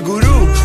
Guru.